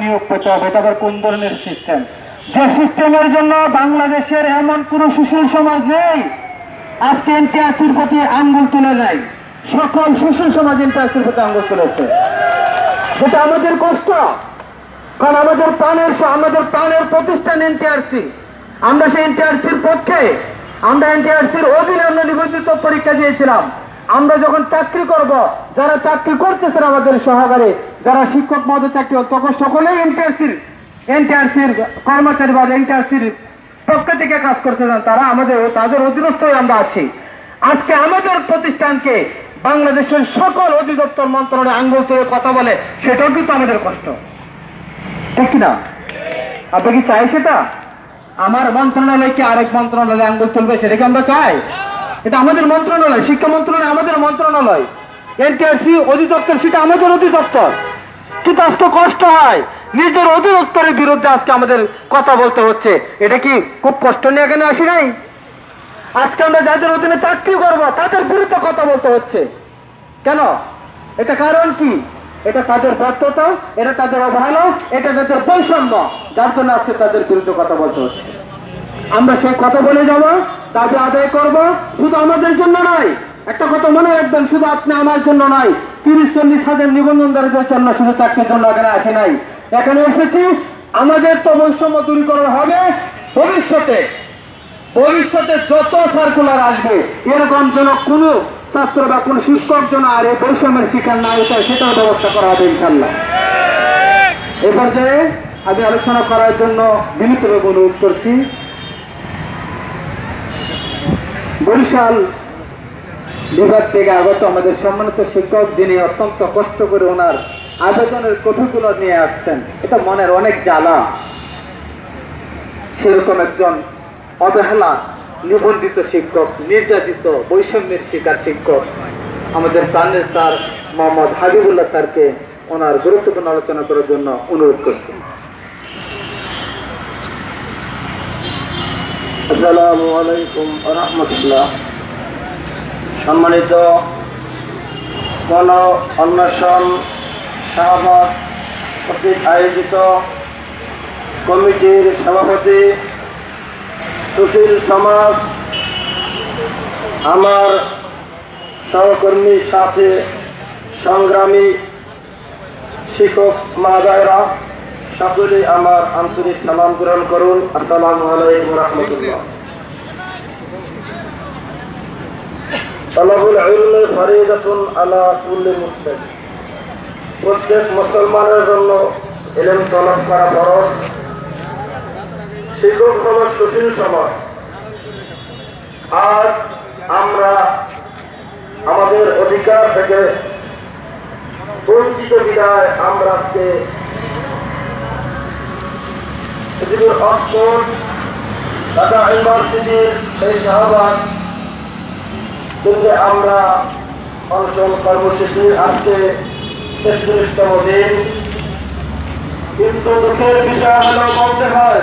নিয়োগ পেতে হবে, এটা আবার কোন ধরনের সিস্টেম যে সিস্টেমের জন্য বাংলাদেশের এমন কোন সুশীল সমাজ নেই, আজকে এনটিআরসির প্রতি আঙ্গুল তুলে নেয়। সকল সুশীল সমাজ এনটিআরসির প্রতি আঙ্গুল তুলেছে। যেটা আমাদের কষ্ট, কারণ আমাদের প্রাণের আমাদের প্রাণের প্রতিষ্ঠান এনটিআরসি আমরা সেই এনটিআরসির পক্ষে, আমরা এনটিআরসির অধীনে আমরা নিবন্ধিত পরীক্ষা দিয়েছিলাম। আমরা যখন চাকরি করব, যারা চাকরি করতেছেন আমাদের সহকারে যারা শিক্ষক মহোদয় চাকরি করত, তখন সকলেই এনটিআরসির এনটিআরসির কর্মচারী বা এনটিআরসির পক্ষ থেকে কাজ করতেছেন তারা আমাদের তাদের অধীনস্থই আমরা আছি। আজকে আমাদের প্রতিষ্ঠানকে বাংলাদেশের সকল অধিদপ্তর মন্ত্রণালয়ে আঙ্গুল তুলে কথা বলে সেটাও কিন্তু আমাদের কষ্ট। ঠিক কিনা? আপনি কি চাই সেটা? আমার মন্ত্রণালয়কে আরেক মন্ত্রণালয়ে আঙ্গুল তুলবে সেটা কি আমরা চাই? এটা আমাদের মন্ত্রণালয় শিক্ষা মন্ত্রণালয় আমাদের মন্ত্রণালয়। এনটিআরসি অধিদপ্তর সেটা আমাদের অধিদপ্তর। আজকে কষ্ট হয়। নিজের অধিদপ্তরের বিরুদ্ধে আজকে আমাদের কথা বলতে হচ্ছে। এটা কি খুব কষ্ট নিয়ে এখানে আসি নাই? আজকে আমরা যাদের অধীনে চাকরি করব, তাদের বিরুদ্ধে কথা বলতে হচ্ছে। কেন? এটা কারণ কি? এটা তাদের ব্যর্থতা, এটা তাদের অবহেলা, এটা তাদের বৈষম্য। যার জন্য আজকে তাদের বিরুদ্ধে কথা বলতে হচ্ছে। আমরা সে কথা বলে যাব, দাবি আদায় করব। শুধু আমাদের জন্য নয়, একটা কথা মনে রাখবেন, শুধু আপনি আমার জন্য নয় তিরিশ, চল্লিশ হাজার নিবন্ধনদারীদের জন্য শুধু চাকরির জন্য এখানে আসে নাই। এখানে এসেছি, আমাদের তো বৈষম্য দূরীকরণ হবে ভবিষ্যতে। ভবিষ্যতে যত সার্কুলার আসবে, এরকম যেন কোনো ছাত্র বা কোনো শিক্ষক যেন আর এই বৈষম্যের শিকার না হতে সেটাও ব্যবস্থা করা হবে ইনশাল্লাহ এ পর্যায়ে আমি আলোচনা করার জন্য বিনীতভাবে অনুরোধ করছি। বরিশাল বিভাগ থেকে আগত আমাদের সম্মানিত শিক্ষক যিনি অত্যন্ত কষ্ট করে ওনার আবেদনের কপিগুলো নিয়ে আসছেন, এটা মনের অনেক জ্বালা। সেরকম একজন অবহেলা, নিবন্ধিত শিক্ষক, নির্যাতিত, বৈষম্যের শিকার শিক্ষক। আমাদের প্রাণের স্যার মোহাম্মদ হাবিবুল্লাহ স্যারকে ওনার গুরুত্বপূর্ণ আলোচনা করার জন্য অনুরোধ করছি। আসসালামু আলাইকুম রহমতুল্লাহ। সম্মানিত গণ অন্বেষণ শাহবাগ কর্তৃক আয়োজিত কমিটির সভাপতি সুশীল সমাজ, আমার সহকর্মী সাথে সংগ্রামী শিক্ষক মাদায়রা সকলে আমার আন্তরিক সালাম গ্রহণ করুন। আসসালামু আলাইকুম রহমতুল্লাহ। প্রত্যেক মুসলমানের জন্য এলেম তলব করা ফরজ। শিক্ষক সমাজ সুশীল সমাজ। আজ আমরা আমাদের অধিকার থেকে বঞ্চিত বিদায় আমরা আজকে পৃথিবীর অক্সফোর্ড ঢাকা ইউনিভার্সিটির সেই শাহবাগ কিন্তু আমরা অনশন কর্মসূচির আজকে তেত্রিশতম দিন। কিন্তু দুঃখের বিষয় হলো বলতে হয়